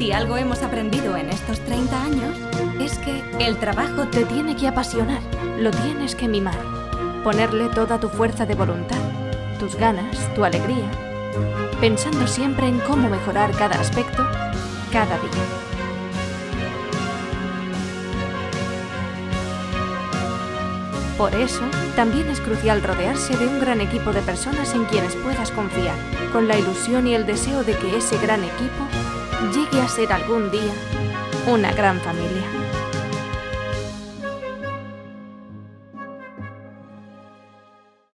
Si algo hemos aprendido en estos 30 años, es que el trabajo te tiene que apasionar, lo tienes que mimar, ponerle toda tu fuerza de voluntad, tus ganas, tu alegría, pensando siempre en cómo mejorar cada aspecto, cada día. Por eso, también es crucial rodearse de un gran equipo de personas en quienes puedas confiar, con la ilusión y el deseo de que ese gran equipo llegue a ser algún día una gran familia.